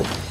you